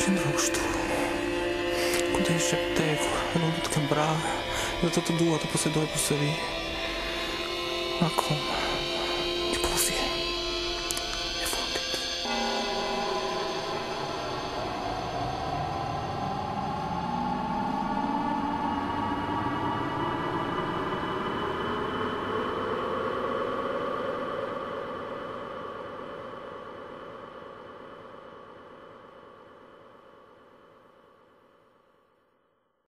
që në rrugë shtu Ku të ishe pëteku, e nuk du të kembra Dhe të të dua të posedoj për sëri Akumë